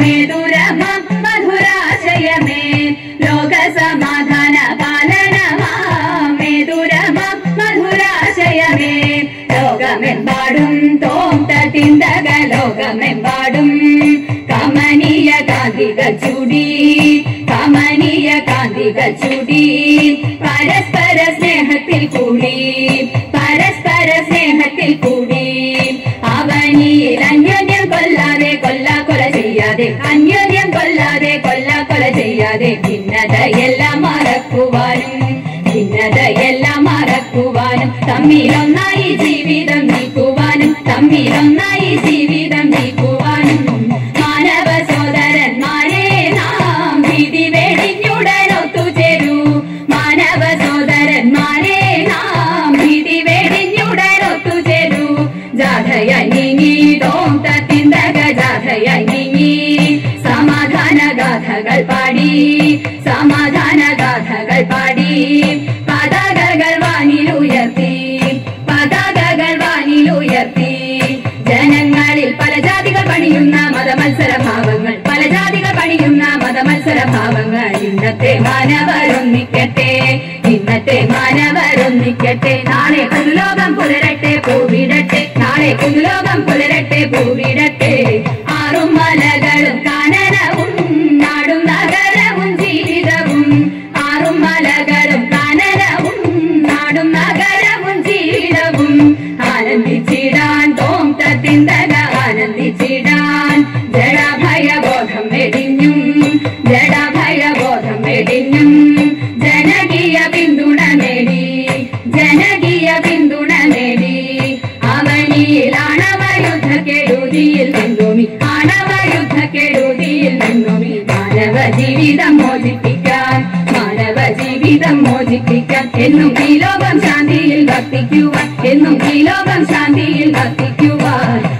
മേതുരമം മധുരാശയമേ. ലോക സമാധാന മേതുരമം മധുരാശയമേ. ലോകമെമ്പാടും ലോകമെമ്പാടും കമനീയ കാന്തിക ചുടി കമനീയ കാന്തിക ചുടി പരസ്പര കൊല ചെയ്യാതെ ഭിന്നതയെല്ലാം മറക്കുവാനും ഭിന്നതയെല്ലാം മറക്കുവാനും തമ്മിലൊന്നായി ജീവിതം നീക്കുവാനും തമ്മിലൊന്നായി ജീവിതം ഗാഥകൾ പാടി സമാധാന ഗാഥകൾ പാടി പതാകകൾ വാനിലുയർത്തി പതാകകൾ വാനിലുയർത്തി. ജനങ്ങളിൽ പല ജാതികൾ പണിയുന്ന മതമത്സര ഭാവങ്ങൾ പല ജാതികൾ പണിയുന്ന മതമത്സര ഭാവങ്ങൾ. ഇന്നത്തെ മാനവരൊന്നിക്കട്ടെ ഇന്നത്തെ മാനവരൊന്നിക്കട്ടെ നാളെ പുതുലോകം പുലരട്ടെ പൂവിടട്ടെ. നാളെ പുതുലോകം പുലരട്ടെ പൂവിടട്ടെ. ആനന്ദിച്ചിടാൻ ജഡഭയബോധം വെടിഞ്ഞും ജഡഭയബോധം വെടിഞ്ഞും ജനകീയ പിന്തുണ നേടി ജനകീയ പിന്തുണ നേടി. അവനിയിൽ ആണവയുദ്ധ നിന്നുമി ആണവയുദ്ധ കെടുതിയിൽ നിന്നുമി മാനവ മോചിപ്പിക്കാൻ മാനവ മോചിപ്പിക്കാൻ എന്നും ഈ ലോകം ശാന്തിയിൽ ഭക്തിക്കുവാൻ എന്നും ഈ ലോകം ശാന്തിയിൽ വർത്തിക്കുവാൻ. ലോക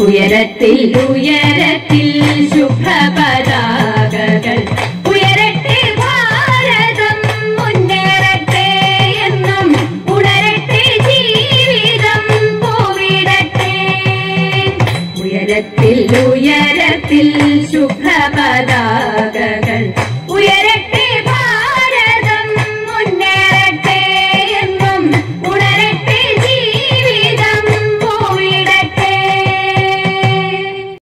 ഉയരത്തിൽ ഉയരത്തിൽ ശുഭപതാകകൾ. ഉയരട്ടെ ഉയരത്തിൽ ഉയരത്തിൽ ശുഭപതാ